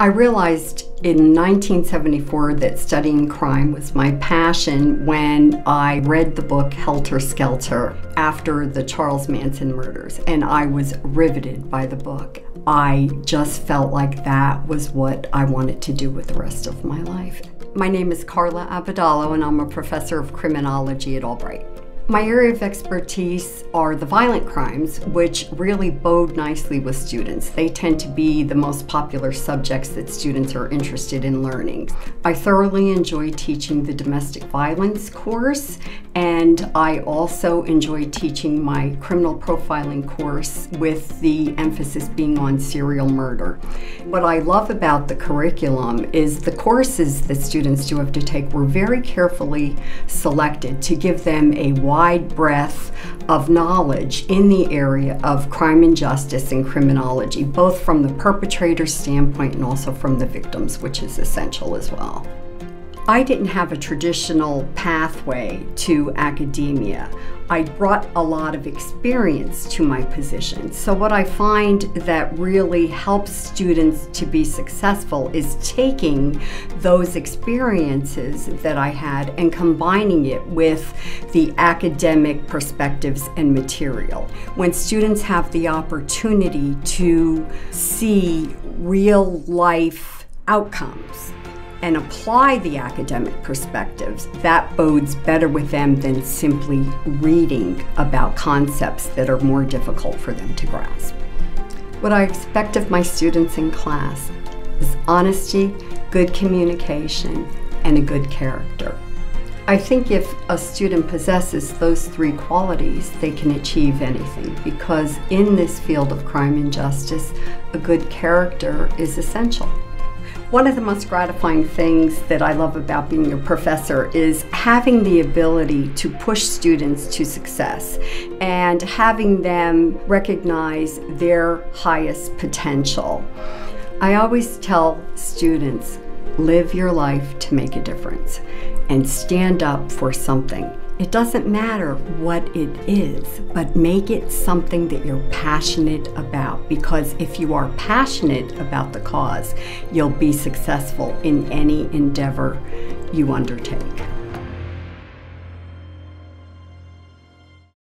I realized in 1974 that studying crime was my passion when I read the book Helter Skelter after the Charles Manson murders, and I was riveted by the book. I just felt like that was what I wanted to do with the rest of my life. My name is Carla Abodalo, and I'm a professor of criminology at Albright. My area of expertise are the violent crimes, which really bode nicely with students. They tend to be the most popular subjects that students are interested in learning. I thoroughly enjoy teaching the domestic violence course, and I also enjoy teaching my criminal profiling course with the emphasis being on serial murder. What I love about the curriculum is the courses that students do have to take were very carefully selected to give them a wide wide breadth of knowledge in the area of crime and justice and criminology, both from the perpetrator's standpoint and also from the victims, which is essential as well. I didn't have a traditional pathway to academia. I brought a lot of experience to my position. So what I find that really helps students to be successful is taking those experiences that I had and combining it with the academic perspectives and material. When students have the opportunity to see real life outcomes and apply the academic perspectives, that bodes better with them than simply reading about concepts that are more difficult for them to grasp. What I expect of my students in class is honesty, good communication, and a good character. I think if a student possesses those three qualities, they can achieve anything because in this field of crime and justice, a good character is essential. One of the most gratifying things that I love about being a professor is having the ability to push students to success and having them recognize their highest potential. I always tell students, live your life to make a difference and stand up for something. It doesn't matter what it is, but make it something that you're passionate about because if you are passionate about the cause, you'll be successful in any endeavor you undertake.